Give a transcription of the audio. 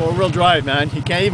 four-wheel drive, man. He can't even